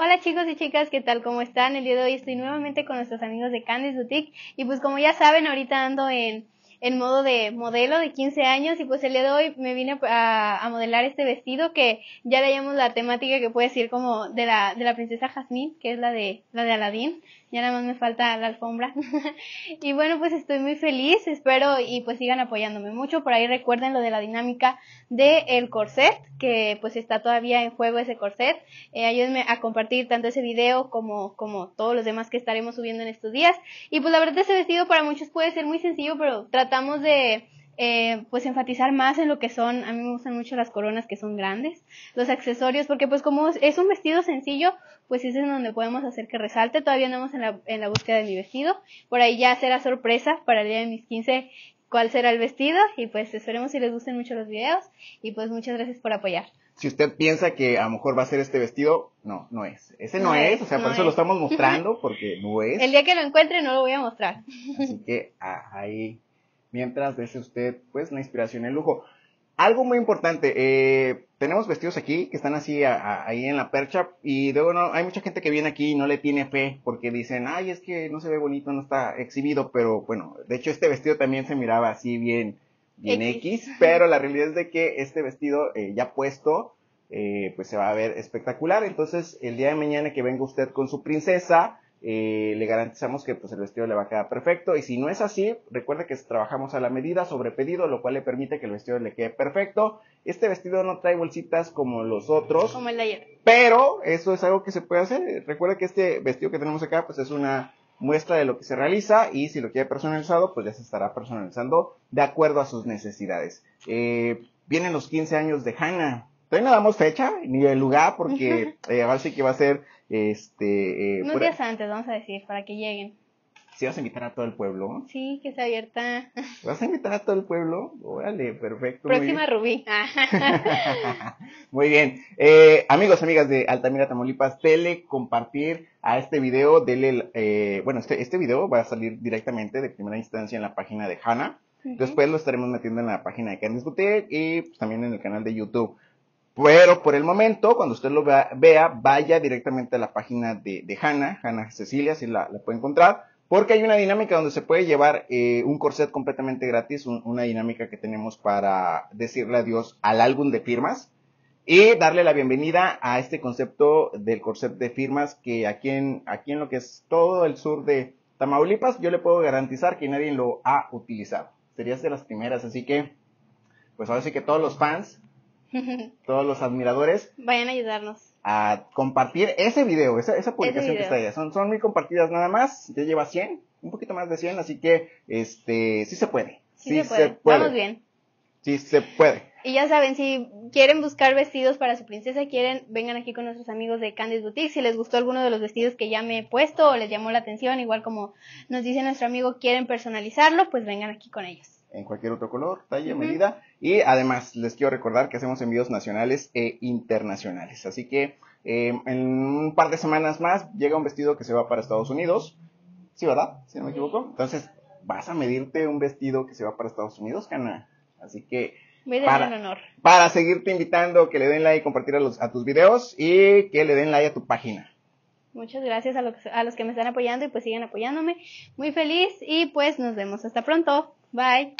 Hola chicos y chicas, ¿qué tal? ¿Cómo están? El día de hoy estoy nuevamente con nuestros amigos de Candice Boutique y pues como ya saben, ahorita ando en, en modo de modelo de 15 años y pues el día de hoy me vine a, a modelar este vestido que ya le llamamos la temática que puede decir como de la, de la princesa Jasmine, que es la de, la de Aladdin ya nada más me falta la alfombra. y bueno, pues estoy muy feliz, espero y pues sigan apoyándome mucho. Por ahí recuerden lo de la dinámica del el corset, que pues está todavía en juego ese corset. Eh, ayúdenme a compartir tanto ese video como, como todos los demás que estaremos subiendo en estos días. Y pues la verdad ese vestido para muchos puede ser muy sencillo, pero tratamos de eh, pues enfatizar más en lo que son, a mí me gustan mucho las coronas que son grandes, los accesorios, porque pues como es un vestido sencillo, pues ese es donde podemos hacer que resalte, todavía andamos en la, en la búsqueda de mi vestido, por ahí ya será sorpresa para el día de mis 15 cuál será el vestido y pues esperemos si les gusten mucho los videos y pues muchas gracias por apoyar. Si usted piensa que a lo mejor va a ser este vestido, no, no es. Ese no, es, o sea, por eso lo estamos mostrando, porque no es. El día que lo encuentre no lo voy a mostrar. Así que ah, ahí mientras desee usted pues la inspiración y el lujo. Algo muy importante, eh, tenemos vestidos aquí que están así ahí en la percha y luego no, hay mucha gente que viene aquí y no le tiene fe porque dicen, ay, es que no se ve bonito, no está exhibido, pero bueno, de hecho este vestido también se miraba así bien, bien X, pero la realidad es de que este vestido eh, ya puesto, eh, pues se va a ver espectacular, entonces el día de mañana que venga usted con su princesa, eh, le garantizamos que pues, el vestido le va a quedar perfecto. Y si no es así, recuerde que trabajamos a la medida sobre pedido, lo cual le permite que el vestido le quede perfecto. Este vestido no trae bolsitas como los otros. Como el de ayer. Pero eso es algo que se puede hacer. Recuerda que este vestido que tenemos acá pues es una muestra de lo que se realiza y si lo quiere personalizado pues ya se estará personalizando de acuerdo a sus necesidades. Eh, vienen los 15 años de Hannah. Todavía no damos fecha ni el lugar porque eh, ahora sí que va a ser este, eh, Unos días antes, vamos a decir, para que lleguen. ¿Sí vas a invitar a todo el pueblo? Sí, que sea abierta. ¿Vas a invitar a todo el pueblo? Órale, perfecto. Próxima Rubí. muy bien. Eh, amigos, amigas de Altamira, Tamaulipas, tele compartir a este video, dele, eh, bueno, este, este video va a salir directamente de primera instancia en la página de Hanna. Después lo estaremos metiendo en la página de Candice Boutique y pues, también en el canal de YouTube. Pero por el momento, cuando usted lo vea, vaya directamente a la página de, de Hanna, Hanna Cecilia, si la, puede encontrar, porque hay una dinámica donde se puede llevar eh, un corset completamente gratis, una dinámica que tenemos para decirle adiós al álbum de firmas y darle la bienvenida a este concepto del corset de firmas que aquí en, aquí en lo que es todo el sur de Tamaulipas, yo le puedo garantizar que nadie lo ha utilizado. Serías de las primeras, así que, pues ahora sí que todos los fans todos los admiradores. Vayan a ayudarnos. A compartir ese video, esa, esa publicación que está ahí. Son, son muy compartidas nada más. Ya lleva 100, un poquito más de 100, así que este sí se puede. Sí, se, puede. Vamos bien. Sí se puede. Y ya saben, si quieren buscar vestidos para su princesa, quieren, vengan aquí con nuestros amigos de Candice Boutique. Si les gustó alguno de los vestidos que ya me he puesto o les llamó la atención, igual como nos dice nuestro amigo, quieren personalizarlo, pues vengan aquí con ellos en cualquier otro color, talla, medida. Y además les quiero recordar que hacemos envíos nacionales e internacionales. Así que eh, en un par de semanas más llega un vestido que se va para Estados Unidos. Sí, ¿verdad? Si no me equivoco. Entonces vas a medirte un vestido que se va para Estados Unidos, Cana. Así que... Para, honor. para seguirte invitando, que le den like, compartir a, los, a tus videos y que le den like a tu página. Muchas gracias a los, a los que me están apoyando y pues siguen apoyándome. Muy feliz y pues nos vemos hasta pronto. Bye.